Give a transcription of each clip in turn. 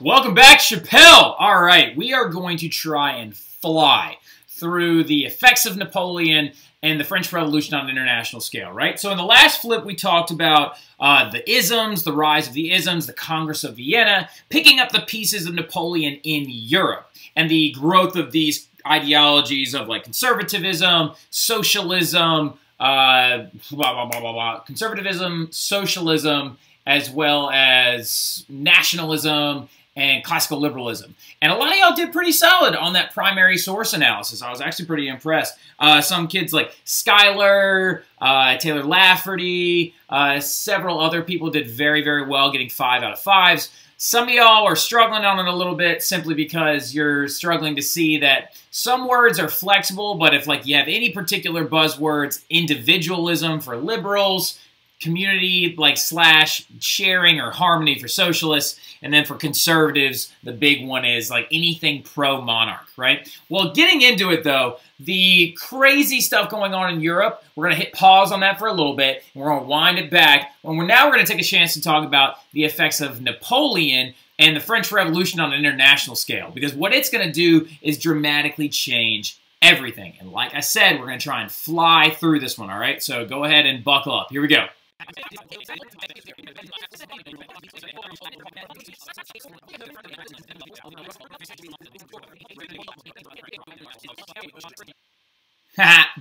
Welcome back, Chappelle. All right, we are going to try and fly through the effects of Napoleon and the French Revolution on an international scale, right? So in the last flip, we talked about uh, the isms, the rise of the isms, the Congress of Vienna, picking up the pieces of Napoleon in Europe, and the growth of these ideologies of like conservatism, socialism, uh, blah, blah, blah, blah, blah, conservatism, socialism, as well as nationalism and classical liberalism. And a lot of y'all did pretty solid on that primary source analysis. I was actually pretty impressed. Uh, some kids like Skylar, uh, Taylor Lafferty, uh, several other people did very, very well, getting five out of fives. Some of y'all are struggling on it a little bit simply because you're struggling to see that some words are flexible, but if like you have any particular buzzwords, individualism for liberals, community like slash sharing or harmony for socialists and then for conservatives the big one is like anything pro monarch right? Well getting into it though the crazy stuff going on in europe we're going to hit pause on that for a little bit and we're going to wind it back and we're now we're going to take a chance to talk about the effects of napoleon and the french revolution on an international scale because what it's going to do is dramatically change everything. And like i said we're going to try and fly through this one all right? So go ahead and buckle up. Here we go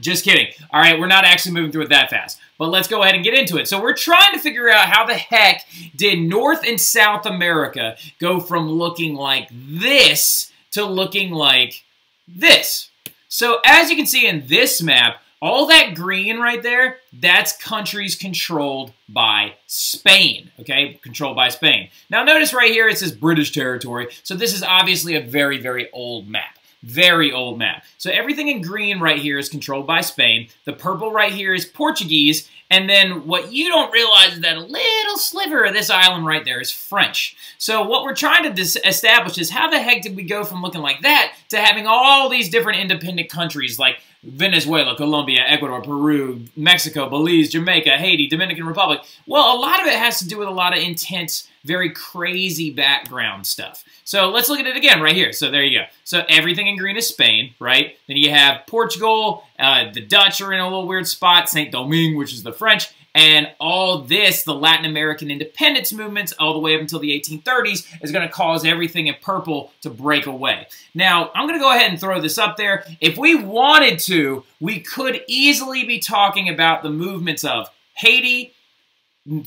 Just kidding. All right, we're not actually moving through it that fast. But let's go ahead and get into it. So we're trying to figure out how the heck did North and South America go from looking like this to looking like this. So as you can see in this map, all that green right there, that's countries controlled by Spain, okay? Controlled by Spain. Now notice right here it says British territory, so this is obviously a very, very old map. Very old map. So everything in green right here is controlled by Spain. The purple right here is Portuguese. And then what you don't realize is that a little sliver of this island right there is French. So what we're trying to establish is how the heck did we go from looking like that to having all these different independent countries like Venezuela, Colombia, Ecuador, Peru, Mexico, Belize, Jamaica, Haiti, Dominican Republic. Well, a lot of it has to do with a lot of intense, very crazy background stuff. So let's look at it again right here. So there you go. So everything in green is Spain, right? Then you have Portugal, uh, the Dutch are in a little weird spot, Saint Domingue, which is the French, and all this, the Latin American independence movements, all the way up until the 1830s, is going to cause everything in purple to break away. Now, I'm going to go ahead and throw this up there. If we wanted to, we could easily be talking about the movements of Haiti,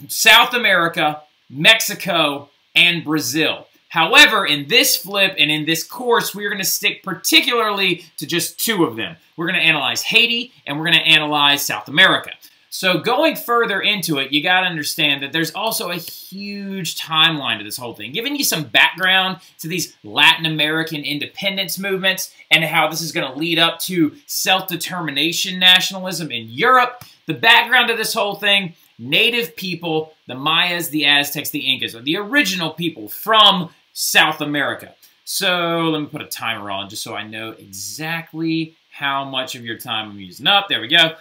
South America, Mexico, and Brazil. However, in this flip and in this course, we're going to stick particularly to just two of them. We're going to analyze Haiti and we're going to analyze South America. So going further into it, you got to understand that there's also a huge timeline to this whole thing, giving you some background to these Latin American independence movements and how this is going to lead up to self-determination nationalism in Europe. The background of this whole thing, native people, the Mayas, the Aztecs, the Incas, are the original people from South America. So let me put a timer on just so I know exactly how much of your time I'm using up. There we go.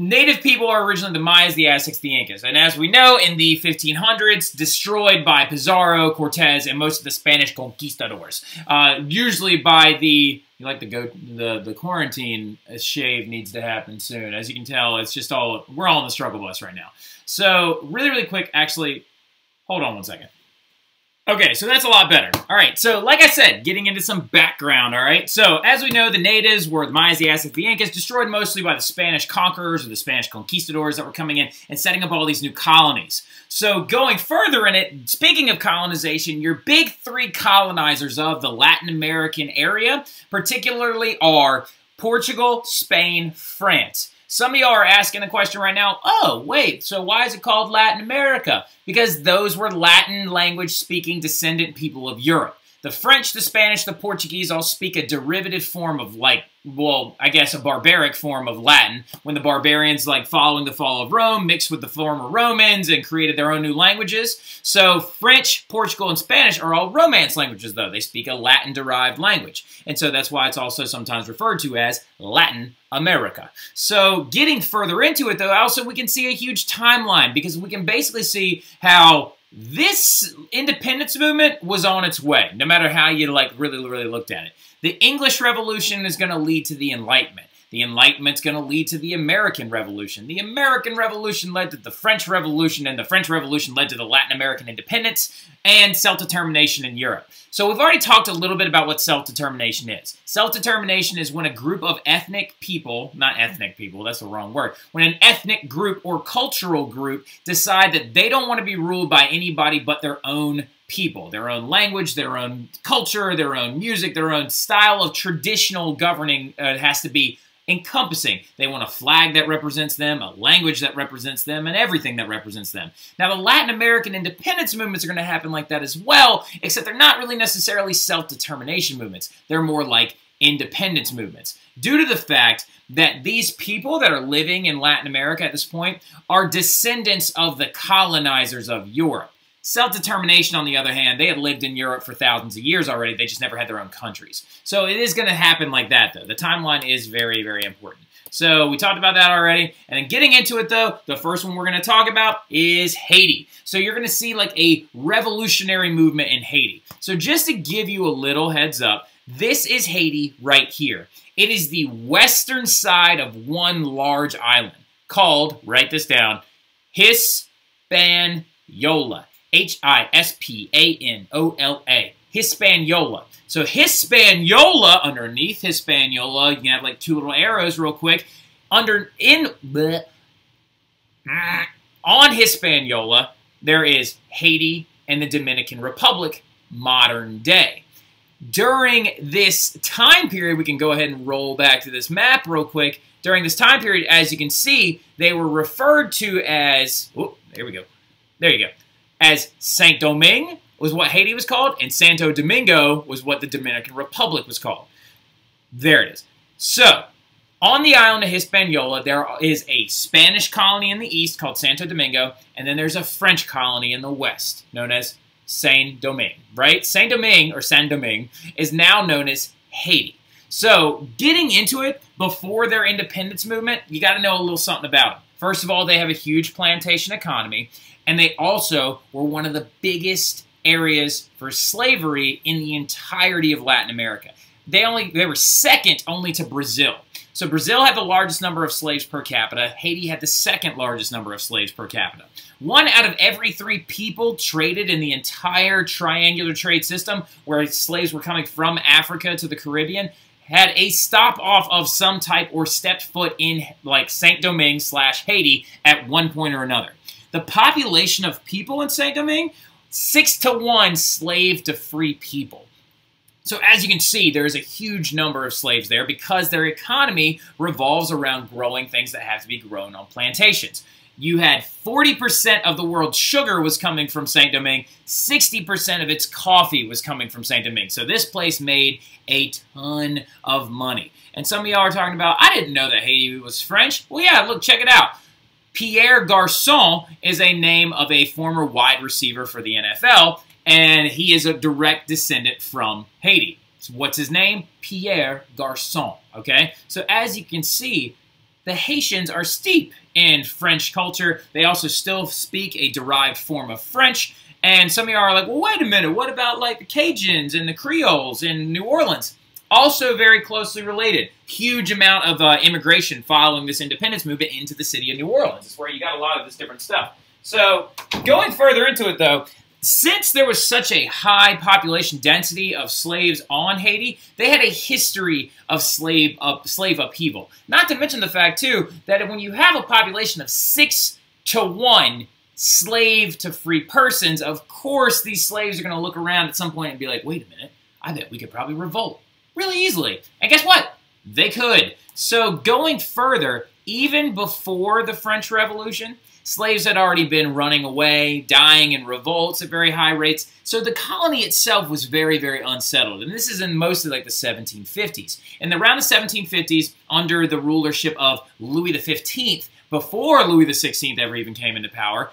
Native people are originally the Mayas, the Aztecs, the Incas, and as we know, in the 1500s, destroyed by Pizarro, Cortez, and most of the Spanish conquistadors. Uh, usually by the, you like to go, the, the quarantine shave needs to happen soon. As you can tell, it's just all, we're all in the struggle bus right now. So, really, really quick, actually, hold on one second. Okay, so that's a lot better. All right, so like I said, getting into some background, all right? So, as we know, the natives were the Mayas, the Aztecs, the Incas, destroyed mostly by the Spanish conquerors or the Spanish conquistadors that were coming in and setting up all these new colonies. So, going further in it, speaking of colonization, your big three colonizers of the Latin American area particularly are Portugal, Spain, France. Some of y'all are asking the question right now, oh, wait, so why is it called Latin America? Because those were Latin language speaking descendant people of Europe. The French, the Spanish, the Portuguese all speak a derivative form of like, well, I guess a barbaric form of Latin, when the barbarians, like following the fall of Rome, mixed with the former Romans and created their own new languages. So French, Portugal, and Spanish are all Romance languages, though. They speak a Latin-derived language. And so that's why it's also sometimes referred to as Latin America. So getting further into it, though, also we can see a huge timeline because we can basically see how this independence movement was on its way, no matter how you like really, really looked at it. The English Revolution is going to lead to the Enlightenment. The Enlightenment's going to lead to the American Revolution. The American Revolution led to the French Revolution, and the French Revolution led to the Latin American independence and self-determination in Europe. So we've already talked a little bit about what self-determination is. Self-determination is when a group of ethnic people, not ethnic people, that's the wrong word, when an ethnic group or cultural group decide that they don't want to be ruled by anybody but their own people, their own language, their own culture, their own music, their own style of traditional governing uh, has to be encompassing. They want a flag that represents them, a language that represents them, and everything that represents them. Now, the Latin American independence movements are going to happen like that as well, except they're not really necessarily self-determination movements. They're more like independence movements, due to the fact that these people that are living in Latin America at this point are descendants of the colonizers of Europe. Self-determination, on the other hand, they had lived in Europe for thousands of years already. They just never had their own countries. So it is going to happen like that, though. The timeline is very, very important. So we talked about that already. And then getting into it, though, the first one we're going to talk about is Haiti. So you're going to see like a revolutionary movement in Haiti. So just to give you a little heads up, this is Haiti right here. It is the western side of one large island called, write this down, Hispaniola. H-I-S-P-A-N-O-L-A. Hispaniola. So Hispaniola, underneath Hispaniola, you can have like two little arrows real quick. Under, in, bleh, on Hispaniola, there is Haiti and the Dominican Republic, modern day. During this time period, we can go ahead and roll back to this map real quick. During this time period, as you can see, they were referred to as, oh, there we go. There you go as Saint Domingue was what Haiti was called, and Santo Domingo was what the Dominican Republic was called. There it is. So, on the island of Hispaniola, there is a Spanish colony in the east called Santo Domingo, and then there's a French colony in the west known as Saint Domingue, right? Saint Domingue, or Saint Domingue, is now known as Haiti. So, getting into it before their independence movement, you got to know a little something about it. First of all, they have a huge plantation economy, and they also were one of the biggest areas for slavery in the entirety of Latin America. They only they were second only to Brazil. So Brazil had the largest number of slaves per capita. Haiti had the second largest number of slaves per capita. One out of every three people traded in the entire triangular trade system, where slaves were coming from Africa to the Caribbean, had a stop off of some type or stepped foot in like Saint Domingue slash Haiti at one point or another. The population of people in Saint Domingue, six to one slave to free people. So as you can see, there is a huge number of slaves there because their economy revolves around growing things that have to be grown on plantations. You had 40% of the world's sugar was coming from Saint Domingue, 60% of its coffee was coming from Saint Domingue. So this place made a ton of money. And some of y'all are talking about, I didn't know that Haiti was French. Well, yeah, look, check it out. Pierre Garcon is a name of a former wide receiver for the NFL, and he is a direct descendant from Haiti. So what's his name? Pierre Garcon, okay? So as you can see, the Haitians are steep in French culture. They also still speak a derived form of French, and some of you are like, well, wait a minute, what about like the Cajuns and the Creoles in New Orleans? Also very closely related. Huge amount of uh, immigration following this independence movement into the city of New Orleans. It's where you got a lot of this different stuff. So going further into it, though, since there was such a high population density of slaves on Haiti, they had a history of slave up, slave upheaval. Not to mention the fact, too, that when you have a population of six to one slave to free persons, of course these slaves are going to look around at some point and be like, wait a minute, I bet we could probably revolt really easily. And guess what? They could. So going further, even before the French Revolution, slaves had already been running away, dying in revolts at very high rates. So the colony itself was very, very unsettled. And this is in mostly like the 1750s. And around the 1750s, under the rulership of Louis XV, before Louis XVI ever even came into power,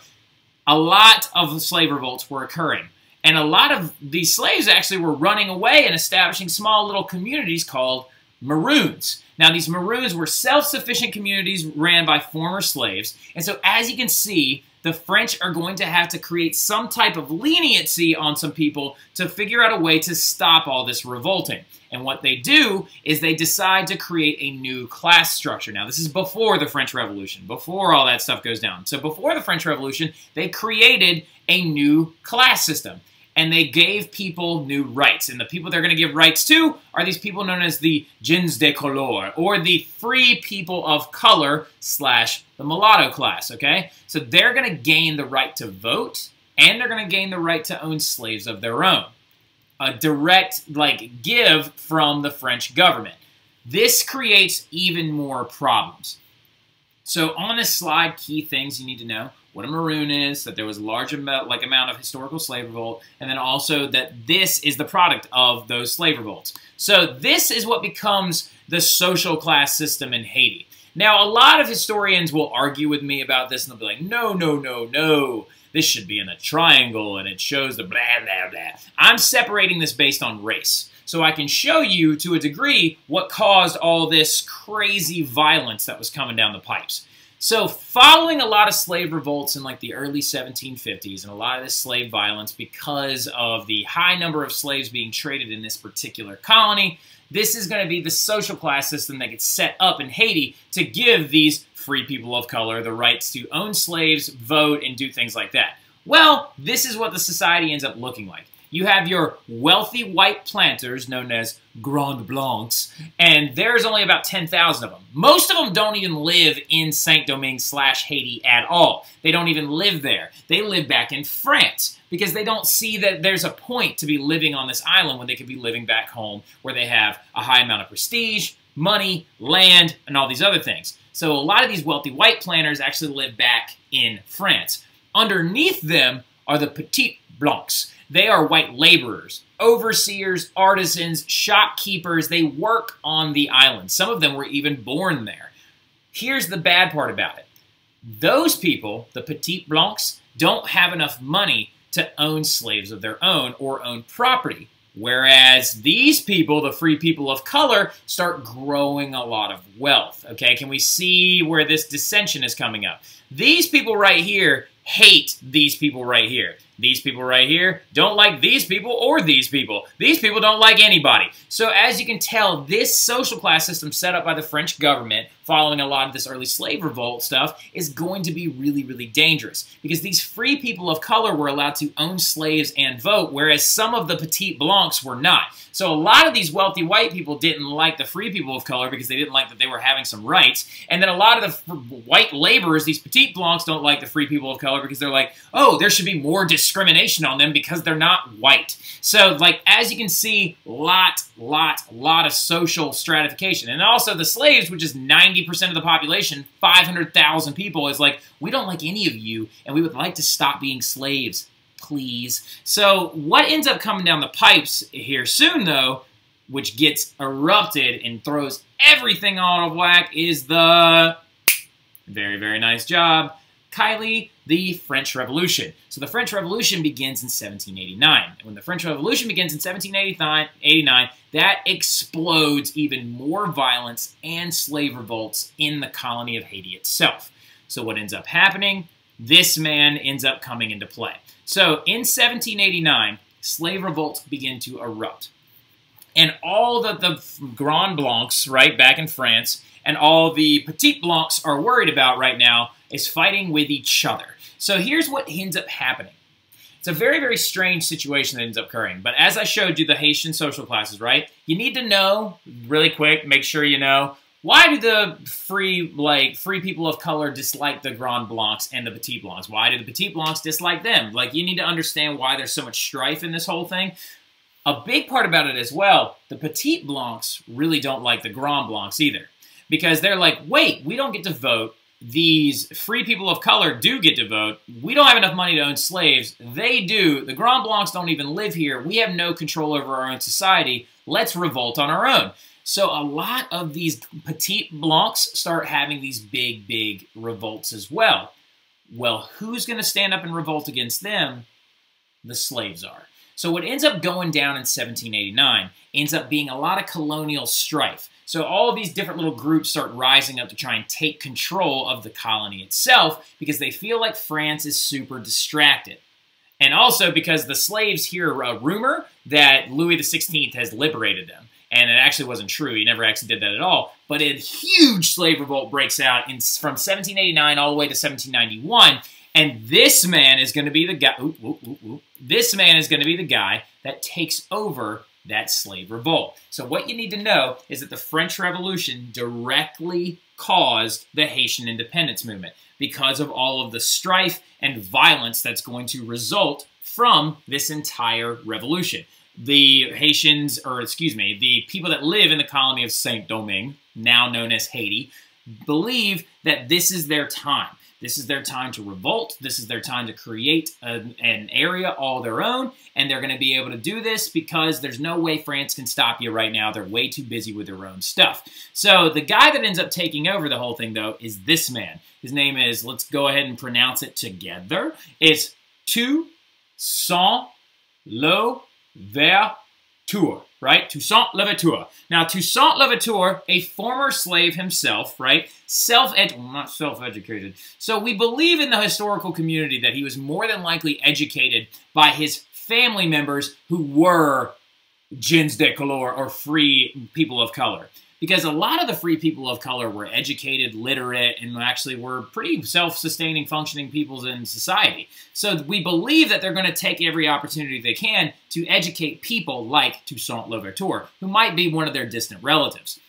a lot of slave revolts were occurring. And a lot of these slaves actually were running away and establishing small little communities called Maroons. Now, these Maroons were self-sufficient communities ran by former slaves. And so, as you can see, the French are going to have to create some type of leniency on some people to figure out a way to stop all this revolting. And what they do is they decide to create a new class structure. Now, this is before the French Revolution, before all that stuff goes down. So before the French Revolution, they created a new class system and they gave people new rights. And the people they're going to give rights to are these people known as the gens de couleur, or the free people of color slash the mulatto class, okay? So they're going to gain the right to vote, and they're going to gain the right to own slaves of their own. A direct, like, give from the French government. This creates even more problems. So on this slide, key things you need to know what a maroon is, that there was a large amount, like amount of historical slave revolt, and then also that this is the product of those slave revolts. So this is what becomes the social class system in Haiti. Now, a lot of historians will argue with me about this, and they'll be like, no, no, no, no, this should be in a triangle, and it shows the blah, blah, blah. I'm separating this based on race. So I can show you, to a degree, what caused all this crazy violence that was coming down the pipes. So, following a lot of slave revolts in like the early 1750s and a lot of this slave violence because of the high number of slaves being traded in this particular colony, this is going to be the social class system that gets set up in Haiti to give these free people of color the rights to own slaves, vote, and do things like that. Well, this is what the society ends up looking like. You have your wealthy white planters known as Grand Blancs, and there's only about 10,000 of them. Most of them don't even live in Saint-Domingue slash Haiti at all. They don't even live there. They live back in France because they don't see that there's a point to be living on this island when they could be living back home where they have a high amount of prestige, money, land, and all these other things. So a lot of these wealthy white planters actually live back in France. Underneath them are the Petit Blancs. They are white laborers, overseers, artisans, shopkeepers. They work on the island. Some of them were even born there. Here's the bad part about it. Those people, the Petit Blancs, don't have enough money to own slaves of their own or own property. Whereas these people, the free people of color, start growing a lot of wealth. Okay, can we see where this dissension is coming up? These people right here hate these people right here. These people right here don't like these people or these people. These people don't like anybody. So as you can tell, this social class system set up by the French government following a lot of this early slave revolt stuff is going to be really, really dangerous because these free people of color were allowed to own slaves and vote, whereas some of the Petit Blancs were not. So a lot of these wealthy white people didn't like the free people of color because they didn't like that they were having some rights. And then a lot of the white laborers, these Petit Blancs, don't like the free people of color because they're like, oh, there should be more discrimination on them because they're not white. So, like, as you can see, lot, lot, lot of social stratification. And also the slaves, which is 90% of the population, 500,000 people, is like, we don't like any of you, and we would like to stop being slaves, please. So what ends up coming down the pipes here soon, though, which gets erupted and throws everything out of whack, is the very, very nice job Kylie, the French Revolution. So the French Revolution begins in 1789. And when the French Revolution begins in 1789, that explodes even more violence and slave revolts in the colony of Haiti itself. So what ends up happening? This man ends up coming into play. So in 1789, slave revolts begin to erupt. And all the, the Grand Blancs, right, back in France, and all the Petit Blancs are worried about right now is fighting with each other. So here's what ends up happening. It's a very, very strange situation that ends up occurring. But as I showed you the Haitian social classes, right? You need to know, really quick, make sure you know, why do the free, like, free people of color dislike the Grand Blancs and the Petit Blancs? Why do the Petit Blancs dislike them? Like, you need to understand why there's so much strife in this whole thing. A big part about it as well, the Petit Blancs really don't like the Grand Blancs either. Because they're like, wait, we don't get to vote these free people of color do get to vote. We don't have enough money to own slaves. They do. The Grand Blancs don't even live here. We have no control over our own society. Let's revolt on our own. So a lot of these Petit Blancs start having these big, big revolts as well. Well, who's going to stand up and revolt against them? The slaves are. So what ends up going down in 1789 ends up being a lot of colonial strife. So all these different little groups start rising up to try and take control of the colony itself because they feel like France is super distracted. And also because the slaves hear a rumor that Louis XVI has liberated them. And it actually wasn't true. He never actually did that at all. But a huge slave revolt breaks out in, from 1789 all the way to 1791. And this man is going to be the guy. Ooh, ooh, ooh, this man is going to be the guy that takes over that slave revolt. So what you need to know is that the French Revolution directly caused the Haitian independence movement because of all of the strife and violence that's going to result from this entire revolution. The Haitians, or excuse me, the people that live in the colony of Saint-Domingue, now known as Haiti, believe that this is their time. This is their time to revolt. This is their time to create a, an area all their own. And they're going to be able to do this because there's no way France can stop you right now. They're way too busy with their own stuff. So the guy that ends up taking over the whole thing, though, is this man. His name is, let's go ahead and pronounce it together. It's Toussaint Louverture right? Toussaint Louverture. Now, Toussaint Louverture, a former slave himself, right? Self-ed, well, not self-educated. So we believe in the historical community that he was more than likely educated by his family members who were gens de couleur or free people of color because a lot of the free people of color were educated, literate, and actually were pretty self-sustaining, functioning peoples in society. So we believe that they're going to take every opportunity they can to educate people like Toussaint Louverture, who might be one of their distant relatives.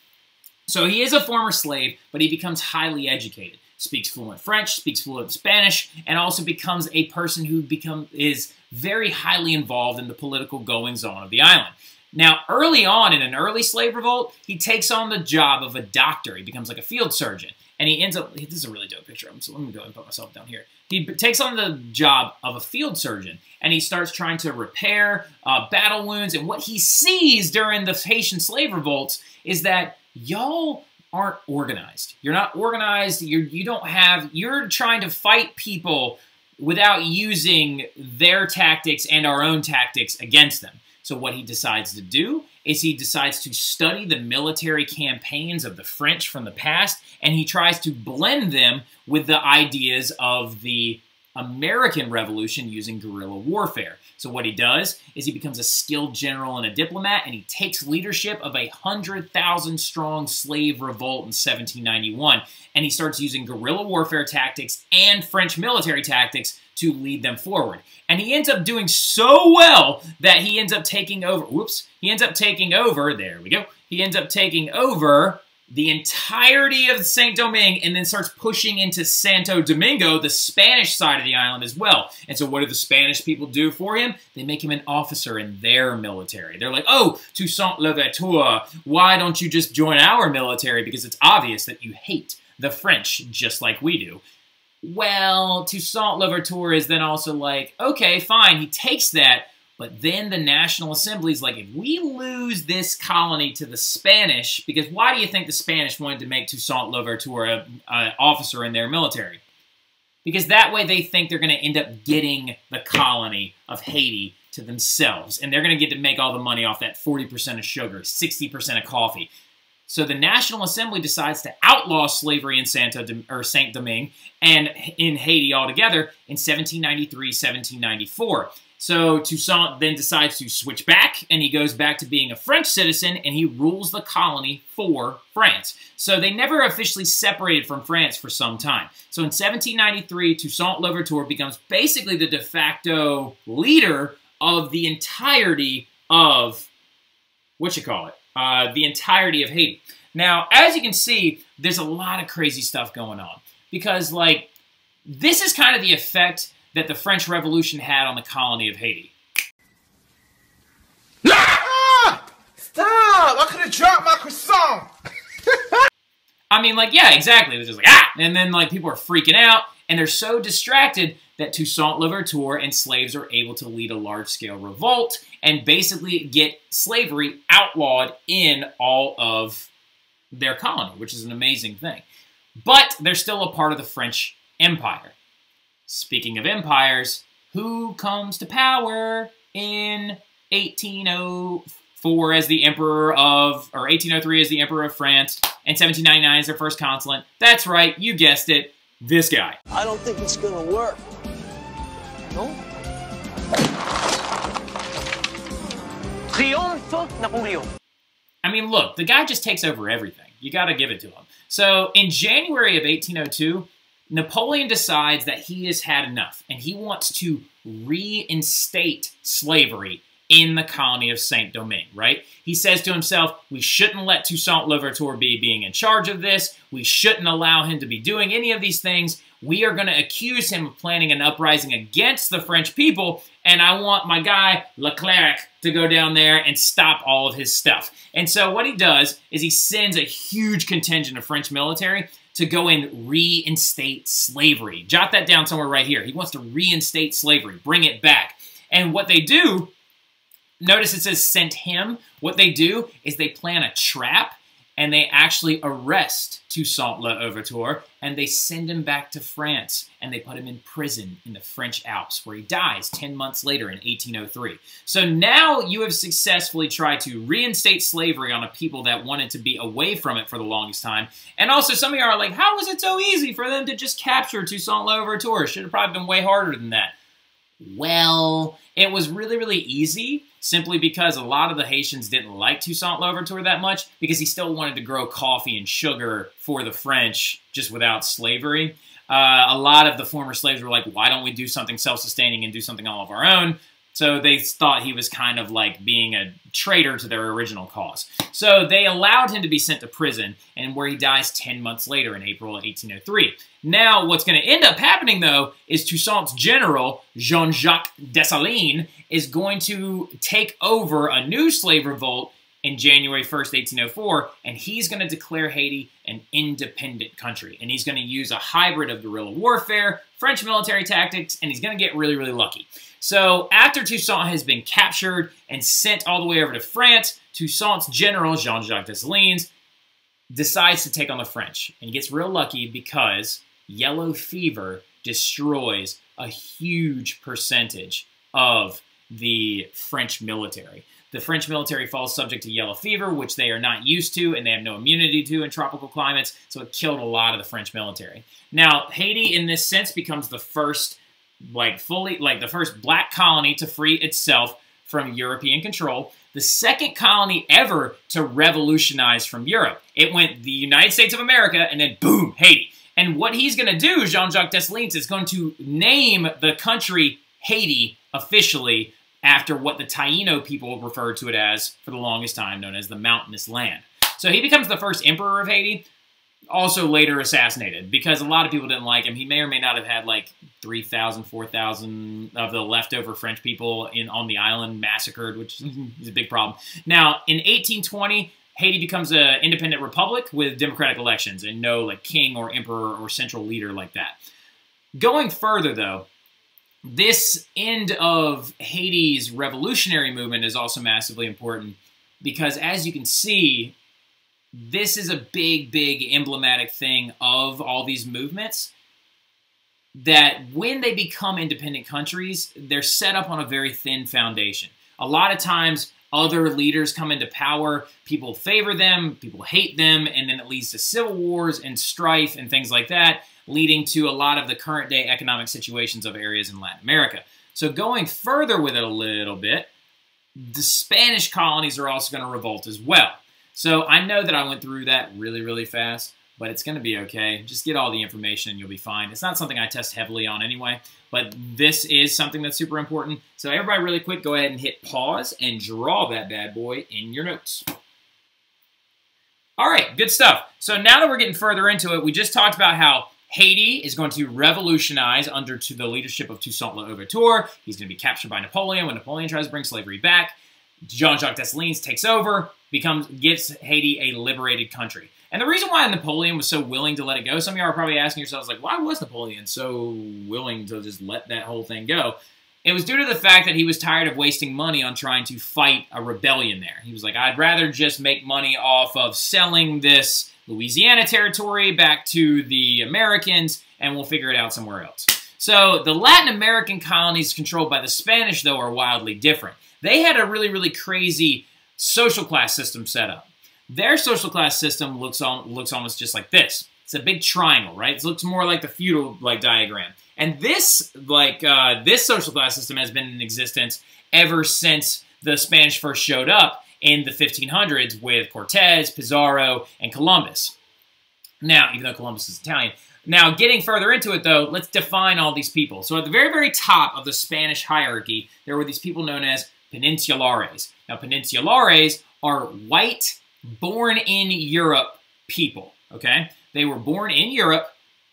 So he is a former slave, but he becomes highly educated, speaks fluent French, speaks fluent Spanish, and also becomes a person who become is very highly involved in the political goings-on of the island. Now, early on in an early slave revolt, he takes on the job of a doctor. He becomes like a field surgeon. And he ends up, this is a really dope picture, so let me go and put myself down here. He takes on the job of a field surgeon, and he starts trying to repair uh, battle wounds. And what he sees during the Haitian slave revolts is that y'all aren't organized. You're not organized. You're, you don't have, you're trying to fight people without using their tactics and our own tactics against them. So what he decides to do is he decides to study the military campaigns of the French from the past, and he tries to blend them with the ideas of the American Revolution using guerrilla warfare. So what he does is he becomes a skilled general and a diplomat, and he takes leadership of a 100,000 strong slave revolt in 1791, and he starts using guerrilla warfare tactics and French military tactics to lead them forward. And he ends up doing so well that he ends up taking over, whoops, he ends up taking over, there we go, he ends up taking over the entirety of Saint Domingue and then starts pushing into Santo Domingo, the Spanish side of the island as well. And so what do the Spanish people do for him? They make him an officer in their military. They're like, oh, Toussaint Louverture, why don't you just join our military? Because it's obvious that you hate the French just like we do. Well, Toussaint Louverture is then also like, okay, fine, he takes that, but then the National Assembly is like, if we lose this colony to the Spanish, because why do you think the Spanish wanted to make Toussaint Louverture an officer in their military? Because that way they think they're going to end up getting the colony of Haiti to themselves. And they're going to get to make all the money off that 40% of sugar, 60% of coffee. So the National Assembly decides to outlaw slavery in Santa or Saint Domingue and in Haiti altogether in 1793-1794. So Toussaint then decides to switch back, and he goes back to being a French citizen, and he rules the colony for France. So they never officially separated from France for some time. So in 1793, Toussaint Louverture becomes basically the de facto leader of the entirety of, what you call it, uh, the entirety of Haiti. Now, as you can see, there's a lot of crazy stuff going on. Because, like, this is kind of the effect that the French Revolution had on the colony of Haiti. Ah! Stop! I could have dropped my croissant! I mean, like, yeah, exactly. It was just like, ah! And then, like, people are freaking out, and they're so distracted that Toussaint Louverture and slaves are able to lead a large-scale revolt and basically get slavery outlawed in all of their colony, which is an amazing thing. But they're still a part of the French Empire. Speaking of empires, who comes to power in 1804 as the emperor of, or 1803 as the emperor of France, and 1799 as their first consulate. That's right, you guessed it, this guy. I don't think it's gonna work. Napoleon. I mean, look, the guy just takes over everything. You got to give it to him. So, in January of 1802, Napoleon decides that he has had enough and he wants to reinstate slavery in the colony of Saint Domingue, right? He says to himself, we shouldn't let Toussaint Louverture be being in charge of this. We shouldn't allow him to be doing any of these things. We are going to accuse him of planning an uprising against the French people, and I want my guy Leclerc to go down there and stop all of his stuff. And so what he does is he sends a huge contingent of French military to go and reinstate slavery. Jot that down somewhere right here. He wants to reinstate slavery, bring it back. And what they do Notice it says sent him. What they do is they plan a trap and they actually arrest Toussaint Louverture and they send him back to France and they put him in prison in the French Alps where he dies 10 months later in 1803. So now you have successfully tried to reinstate slavery on a people that wanted to be away from it for the longest time. And also some of you are like, how was it so easy for them to just capture Toussaint Louverture? It should have probably been way harder than that. Well, it was really, really easy simply because a lot of the Haitians didn't like Toussaint Louverture that much because he still wanted to grow coffee and sugar for the French just without slavery. Uh, a lot of the former slaves were like, why don't we do something self-sustaining and do something all of our own? So they thought he was kind of like being a traitor to their original cause. So they allowed him to be sent to prison, and where he dies 10 months later in April 1803. Now, what's going to end up happening, though, is Toussaint's general, Jean-Jacques Dessalines, is going to take over a new slave revolt in January 1st, 1804, and he's going to declare Haiti an independent country. And he's going to use a hybrid of guerrilla warfare, French military tactics, and he's going to get really, really lucky. So after Toussaint has been captured and sent all the way over to France, Toussaint's general, Jean-Jacques Dessalines, decides to take on the French. And he gets real lucky because yellow fever destroys a huge percentage of the French military. The French military falls subject to yellow fever, which they are not used to and they have no immunity to in tropical climates, so it killed a lot of the French military. Now, Haiti, in this sense, becomes the first, like, fully, like, the first black colony to free itself from European control, the second colony ever to revolutionize from Europe. It went the United States of America, and then boom, Haiti. And what he's going to do, Jean-Jacques Dessalines, is going to name the country Haiti officially after what the Taino people referred to it as for the longest time, known as the Mountainous Land. So he becomes the first emperor of Haiti, also later assassinated because a lot of people didn't like him. He may or may not have had like 3,000, 4,000 of the leftover French people in on the island massacred, which is a big problem. Now, in 1820, Haiti becomes an independent republic with democratic elections and no like king or emperor or central leader like that. Going further, though, this end of Haiti's revolutionary movement is also massively important because, as you can see, this is a big, big emblematic thing of all these movements. That when they become independent countries, they're set up on a very thin foundation. A lot of times, other leaders come into power, people favor them, people hate them, and then it leads to civil wars and strife and things like that leading to a lot of the current day economic situations of areas in Latin America. So going further with it a little bit, the Spanish colonies are also going to revolt as well. So I know that I went through that really, really fast, but it's going to be okay. Just get all the information and you'll be fine. It's not something I test heavily on anyway, but this is something that's super important. So everybody really quick, go ahead and hit pause and draw that bad boy in your notes. All right, good stuff. So now that we're getting further into it, we just talked about how Haiti is going to revolutionize under to the leadership of Toussaint Louverture. He's going to be captured by Napoleon when Napoleon tries to bring slavery back. Jean-Jacques Dessalines takes over, becomes gets Haiti a liberated country. And the reason why Napoleon was so willing to let it go, some of you are probably asking yourselves, like, why was Napoleon so willing to just let that whole thing go? It was due to the fact that he was tired of wasting money on trying to fight a rebellion there. He was like, I'd rather just make money off of selling this Louisiana territory back to the Americans, and we'll figure it out somewhere else. So the Latin American colonies controlled by the Spanish, though, are wildly different. They had a really, really crazy social class system set up. Their social class system looks looks almost just like this. It's a big triangle, right? It looks more like the feudal like diagram. And this like uh, this social class system has been in existence ever since the Spanish first showed up in the 1500s with Cortez, Pizarro, and Columbus. Now, even though Columbus is Italian, now, getting further into it, though, let's define all these people. So at the very, very top of the Spanish hierarchy, there were these people known as peninsulares. Now, peninsulares are white, born in Europe people, okay? They were born in Europe,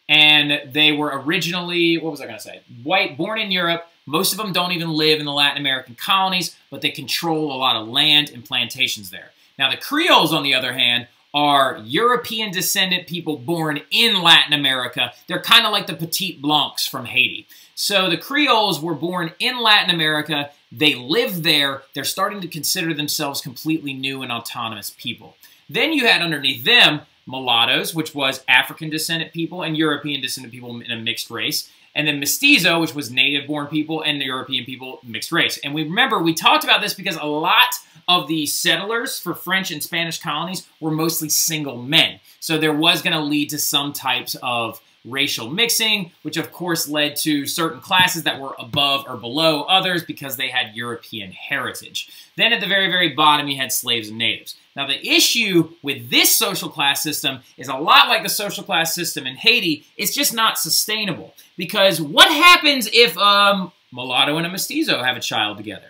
and they were originally, what was I going to say? White, born in Europe. Most of them don't even live in the Latin American colonies, but they control a lot of land and plantations there. Now, the Creoles, on the other hand, are European descendant people born in Latin America. They're kind of like the Petit Blancs from Haiti. So the Creoles were born in Latin America. They live there. They're starting to consider themselves completely new and autonomous people. Then you had underneath them mulattoes, which was African descendant people and European descendant people in a mixed race. And then mestizo, which was native born people and the European people mixed race. And we remember we talked about this because a lot of the settlers for French and Spanish colonies were mostly single men. So there was going to lead to some types of racial mixing, which of course led to certain classes that were above or below others because they had European heritage. Then at the very, very bottom, you had slaves and natives. Now, the issue with this social class system is a lot like the social class system in Haiti. It's just not sustainable because what happens if um, mulatto and a mestizo have a child together?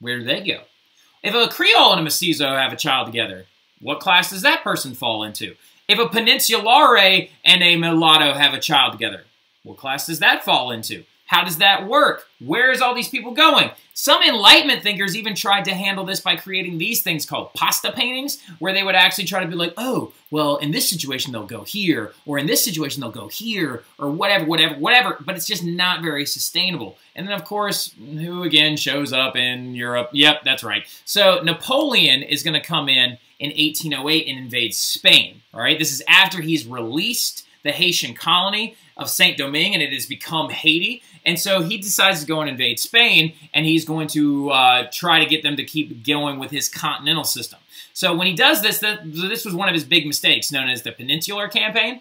Where do they go? If a Creole and a mestizo have a child together, what class does that person fall into? If a peninsulare and a mulatto have a child together, what class does that fall into? How does that work? Where is all these people going? Some Enlightenment thinkers even tried to handle this by creating these things called casta paintings, where they would actually try to be like, oh, well, in this situation they'll go here, or in this situation they'll go here, or whatever, whatever, whatever, but it's just not very sustainable. And then, of course, who again shows up in Europe? Yep, that's right. So Napoleon is going to come in in 1808 and invades Spain, all right? This is after he's released the Haitian colony of Saint Domingue, and it has become Haiti. And so he decides to go and invade Spain, and he's going to uh, try to get them to keep going with his continental system. So when he does this, this was one of his big mistakes, known as the Peninsular Campaign.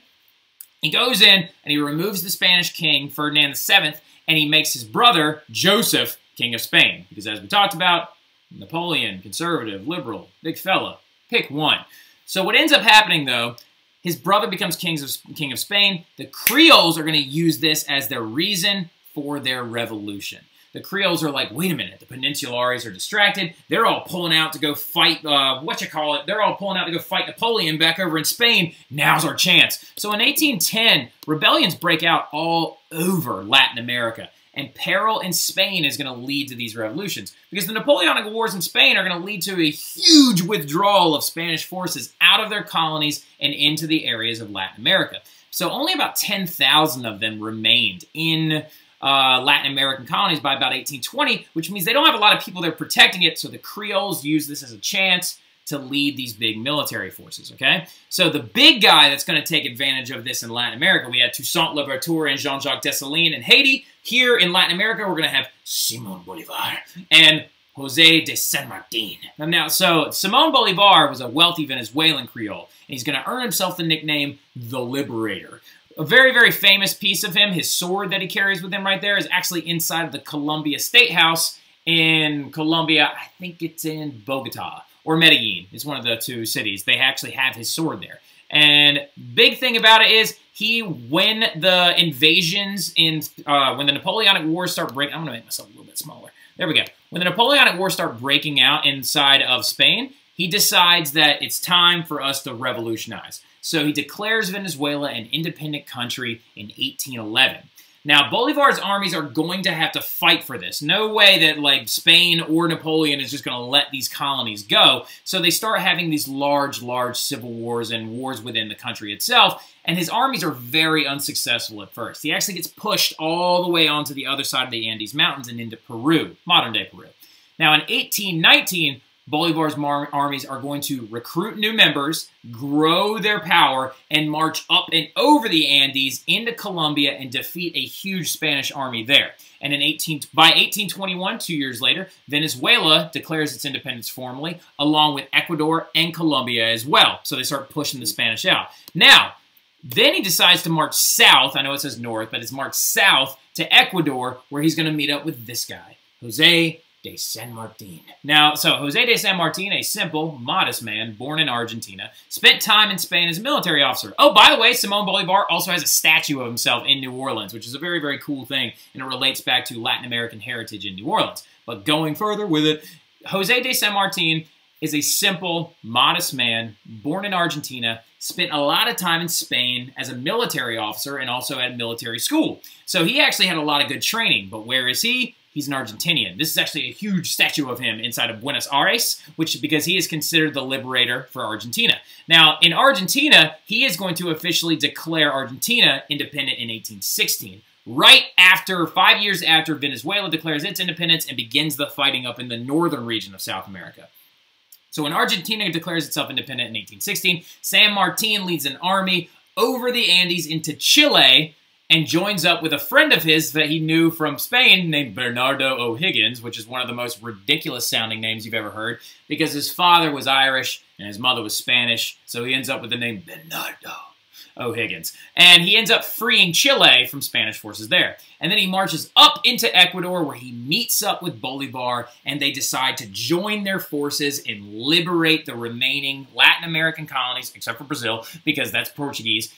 He goes in and he removes the Spanish king, Ferdinand VII, and he makes his brother, Joseph, king of Spain. Because as we talked about, Napoleon, conservative, liberal, big fella. Pick one. So what ends up happening, though, his brother becomes king of, king of Spain. The Creoles are going to use this as their reason for their revolution. The Creoles are like, wait a minute, the Peninsulares are distracted. They're all pulling out to go fight, uh, what you call it, they're all pulling out to go fight Napoleon back over in Spain. Now's our chance. So in 1810, rebellions break out all over Latin America. And peril in Spain is going to lead to these revolutions. Because the Napoleonic Wars in Spain are going to lead to a huge withdrawal of Spanish forces out of their colonies and into the areas of Latin America. So only about 10,000 of them remained in uh, Latin American colonies by about 1820, which means they don't have a lot of people there protecting it, so the Creoles use this as a chance to lead these big military forces, okay? So the big guy that's going to take advantage of this in Latin America, we had Toussaint Louverture and Jean-Jacques Dessalines in Haiti. Here in Latin America, we're going to have Simon Bolivar and Jose de San Martin. Now, so Simon Bolivar was a wealthy Venezuelan Creole, and he's going to earn himself the nickname the Liberator. A very, very famous piece of him, his sword that he carries with him right there, is actually inside the Columbia State House in Colombia. I think it's in Bogota or Medellin. It's one of the two cities. They actually have his sword there. And big thing about it is he, when the invasions in, uh, when the Napoleonic Wars start breaking, I'm going to make myself a little bit smaller. There we go. When the Napoleonic Wars start breaking out inside of Spain, he decides that it's time for us to revolutionize. So he declares Venezuela an independent country in 1811. Now, Bolivar's armies are going to have to fight for this. No way that, like, Spain or Napoleon is just going to let these colonies go. So they start having these large, large civil wars and wars within the country itself. And his armies are very unsuccessful at first. He actually gets pushed all the way onto the other side of the Andes Mountains and into Peru, modern-day Peru. Now, in 1819, Bolivar's mar- armies are going to recruit new members, grow their power, and march up and over the Andes into Colombia and defeat a huge Spanish army there. And in 18, by 1821, two years later, Venezuela declares its independence formally, along with Ecuador and Colombia as well. So they start pushing the Spanish out. Now, then he decides to march south. I know it says north, but it's march south to Ecuador, where he's going to meet up with this guy, Jose de San Martin. Now, so Jose de San Martin, a simple, modest man born in Argentina, spent time in Spain as a military officer. Oh, by the way, Simon Bolivar also has a statue of himself in New Orleans, which is a very, very cool thing, and it relates back to Latin American heritage in New Orleans. But going further with it, Jose de San Martin is a simple, modest man born in Argentina, spent a lot of time in Spain as a military officer and also at military school. So he actually had a lot of good training. But where is he? He's an Argentinian. This is actually a huge statue of him inside of Buenos Aires, which because he is considered the liberator for Argentina. Now, in Argentina, he is going to officially declare Argentina independent in 1816 right after, five years after Venezuela declares its independence and begins the fighting up in the northern region of South America. So when Argentina declares itself independent in 1816, San Martin leads an army over the Andes into Chile and joins up with a friend of his that he knew from Spain named Bernardo O'Higgins, which is one of the most ridiculous sounding names you've ever heard, because his father was Irish and his mother was Spanish, so he ends up with the name Bernardo O'Higgins. And he ends up freeing Chile from Spanish forces there. And then he marches up into Ecuador where he meets up with Bolivar and they decide to join their forces and liberate the remaining Latin American colonies, except for Brazil, because that's Portuguese,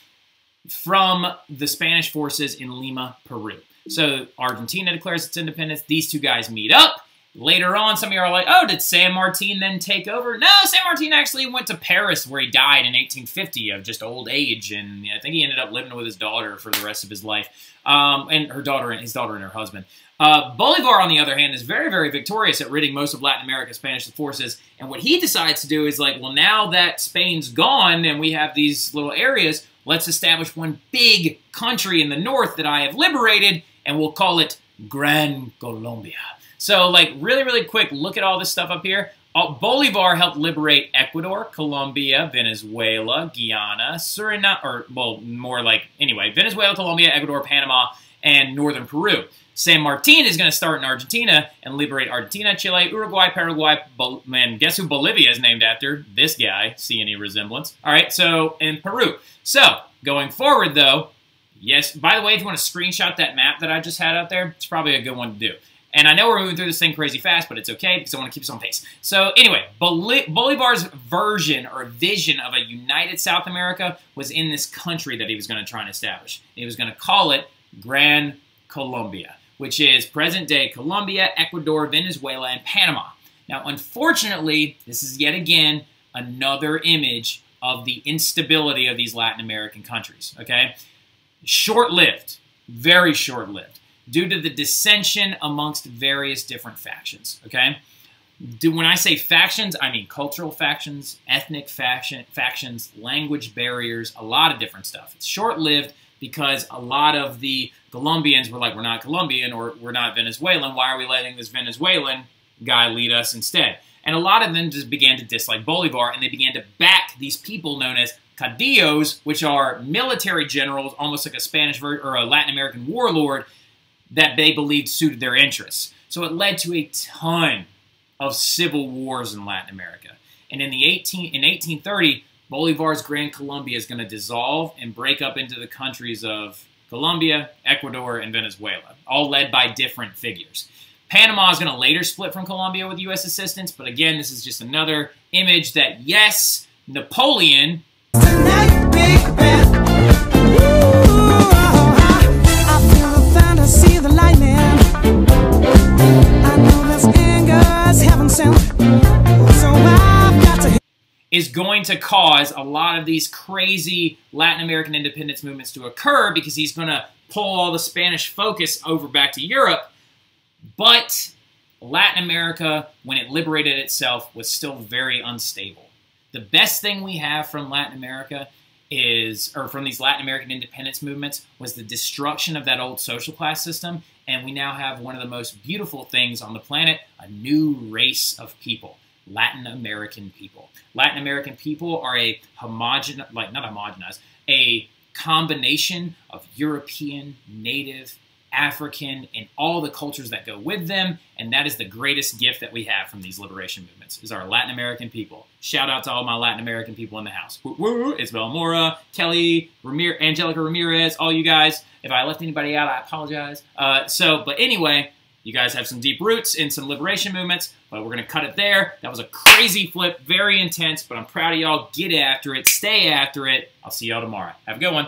from the Spanish forces in Lima, Peru. So Argentina declares its independence. These two guys meet up. Later on, some of you are like, oh, did San Martin then take over? No, San Martin actually went to Paris where he died in 1850 of just old age. And I think he ended up living with his daughter for the rest of his life. Um, and her daughter and his daughter and her husband. Uh, Bolivar, on the other hand, is very, very victorious at ridding most of Latin America's Spanish forces. And what he decides to do is like, well, now that Spain's gone and we have these little areas, let's establish one big country in the north that I have liberated, and we'll call it Gran Colombia. So, like, really, really quick, look at all this stuff up here. Uh, Bolivar helped liberate Ecuador, Colombia, Venezuela, Guyana, Suriname, or, well, more like, anyway, Venezuela, Colombia, Ecuador, Panama, and northern Peru. San Martin is going to start in Argentina and liberate Argentina, Chile, Uruguay, Paraguay, and guess who Bolivia is named after? This guy. See any resemblance? All right, so in Peru. So going forward, though, yes, by the way, if you want to screenshot that map that I just had out there, it's probably a good one to do. And I know we're moving through this thing crazy fast, but it's okay because I want to keep us on pace. So anyway, Bolivar's version or vision of a united South America was in this country that he was going to try and establish. He was going to call it Gran Colombia, which is present-day Colombia, Ecuador, Venezuela, and Panama. Now, unfortunately, this is yet again another image of the instability of these Latin American countries, okay? Short-lived, very short-lived due to the dissension amongst various different factions. Okay, do, when I say factions, I mean cultural factions, ethnic faction, factions, language barriers, a lot of different stuff. It's short-lived because a lot of the Colombians were like, we're not Colombian or we're not Venezuelan. Why are we letting this Venezuelan guy lead us instead? And a lot of them just began to dislike Bolivar and they began to back these people known as caudillos, which are military generals, almost like a Spanish or a Latin American warlord that they believed suited their interests. So it led to a ton of civil wars in Latin America. And in the 18 in 1830, Bolivar's Gran Colombia is going to dissolve and break up into the countries of Colombia, Ecuador, and Venezuela, all led by different figures. Panama is going to later split from Colombia with U.S. assistance, but again, this is just another image that, yes, Napoleon is going to cause a lot of these crazy Latin American independence movements to occur because he's going to pull all the Spanish focus over back to Europe. But Latin America, when it liberated itself, was still very unstable. The best thing we have from Latin America is, or from these Latin American independence movements, was the destruction of that old social class system. And we now have one of the most beautiful things on the planet a new race of people Latin American people. Latin American people are a homogen, like not homogenized, a combination of European, native, African, and all the cultures that go with them. And that is the greatest gift that we have from these liberation movements is our Latin American people. Shout out to all my Latin American people in the house. Woo, woo, Isabel Mora, Kelly, Ramir, Angelica Ramirez, all you guys. If I left anybody out, I apologize. Uh, so, but anyway, you guys have some deep roots in some liberation movements, but we're going to cut it there. That was a crazy flip, very intense, but I'm proud of y'all. Get after it. Stay after it. I'll see y'all tomorrow. Have a good one.